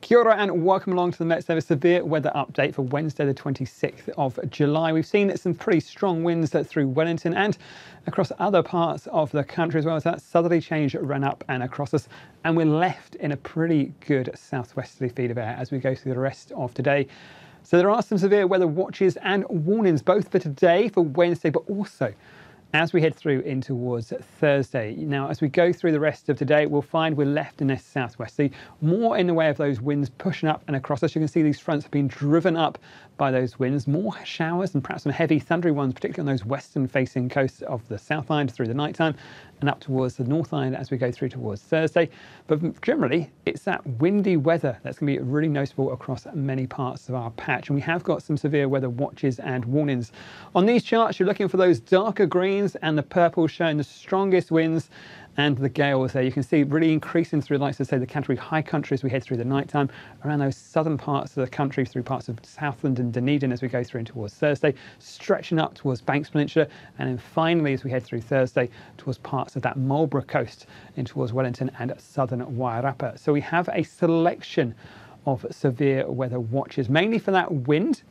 Kia ora and welcome along to the Met Service Severe Weather Update for Wednesday, the 26th of July. We've seen some pretty strong winds through Wellington and across other parts of the country as well as that southerly change ran up and across us. And we're left in a pretty good southwesterly feed of air as we go through the rest of today. So there are some severe weather watches and warnings both for today, for Wednesday, but also as we head through in towards Thursday. Now, as we go through the rest of today, we'll find we're left in this southwest southwesterly, more in the way of those winds pushing up and across us. You can see these fronts have been driven up by those winds, more showers and perhaps some heavy thundery ones, particularly on those western facing coasts of the South Island through the night time and up towards the North Island as we go through towards Thursday. But generally, it's that windy weather that's going to be really noticeable across many parts of our patch. And we have got some severe weather watches and warnings. On these charts, you're looking for those darker greens and the purple showing the strongest winds and the gales there. You can see really increasing through, like I say, the Canterbury High Country as we head through the night time, around those southern parts of the country, through parts of Southland and Dunedin as we go through towards Thursday, stretching up towards Banks Peninsula, and then finally as we head through Thursday towards parts of that Marlborough coast in towards Wellington and southern Wairarapa. So we have a selection of severe weather watches, mainly for that wind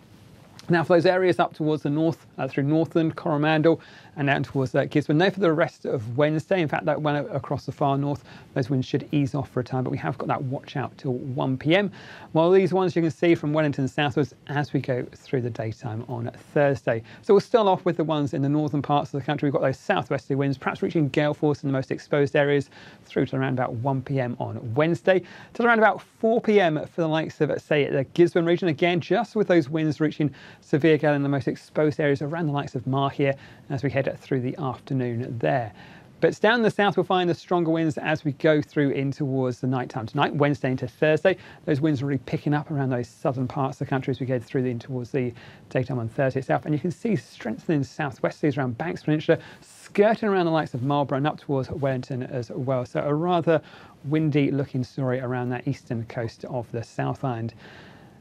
now for those areas up towards the north, uh, through Northland, Coromandel, and down towards uh, Gisborne. No for the rest of Wednesday. In fact, that went across the far north. Those winds should ease off for a time, but we have got that watch out till 1 p.m. While these ones you can see from Wellington southwards as we go through the daytime on Thursday. So we'll start off with the ones in the northern parts of the country. We've got those southwesterly winds, perhaps reaching gale force in the most exposed areas through to around about 1 p.m. on Wednesday, till around about 4 p.m. for the likes of, say, the Gisborne region. Again, just with those winds reaching severe gale in the most exposed areas around the likes of Mahia as we head through the afternoon there. But down in the south, we'll find the stronger winds as we go through in towards the night time tonight, Wednesday into Thursday. Those winds are really picking up around those southern parts of the country as we go through in towards the daytime on Thursday itself. And you can see strengthening southwesterlies around Banks Peninsula, skirting around the likes of Marlborough and up towards Wellington as well. So a rather windy looking story around that eastern coast of the South Island.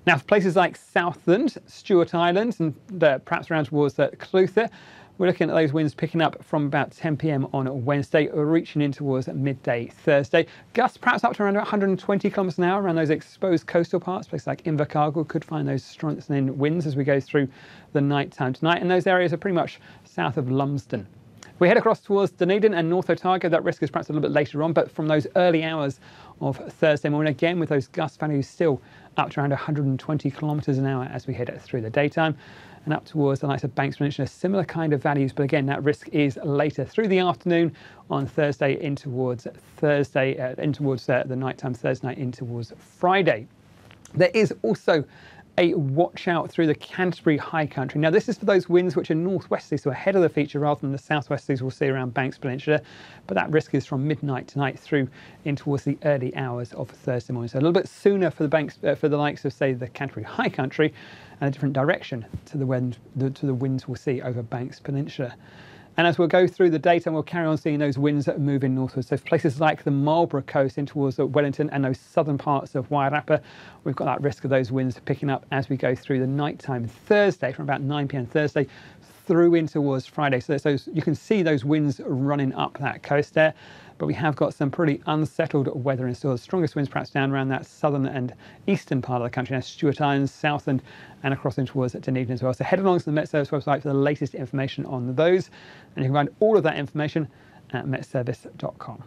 Now, for places like Southland, Stewart Island, and uh, perhaps around towards the Clutha, we're looking at those winds picking up from about 10 p.m. on Wednesday, reaching in towards midday Thursday. Gusts perhaps up to around 120 kilometres an hour around those exposed coastal parts. Places like Invercargill could find those strengthening winds as we go through the night time tonight. And those areas are pretty much south of Lumsden. We head across towards Dunedin and North Otago. That risk is perhaps a little bit later on, but from those early hours of Thursday morning, again with those gust values still up to around 120 kilometres an hour as we head through the daytime and up towards the likes of Banks Peninsula, similar kind of values, but again, that risk is later through the afternoon on Thursday in towards Thursday, uh, in towards uh, the nighttime Thursday night, in towards Friday. There is also a watch out through the Canterbury High Country. Now, this is for those winds which are northwesterly, so ahead of the feature rather than the southwesterlies we'll see around Banks Peninsula. But that risk is from midnight tonight through in towards the early hours of Thursday morning. So a little bit sooner for the banks, uh, for the likes of say the Canterbury High Country, and a different direction to the wind, the, to the winds we'll see over Banks Peninsula. And as we'll go through the data, and we'll carry on seeing those winds moving northwards. So places like the Marlborough coast in towards Wellington and those southern parts of Wairarapa, we've got that risk of those winds picking up as we go through the nighttime Thursday from about 9 p.m. Thursday through in towards Friday. So, so you can see those winds running up that coast there but we have got some pretty unsettled weather in store. The strongest winds perhaps down around that southern and eastern part of the country, now Stewart Islands, Southland, and across in towards Dunedin as well. So head along to the Met Service website for the latest information on those, and you can find all of that information at metservice.com.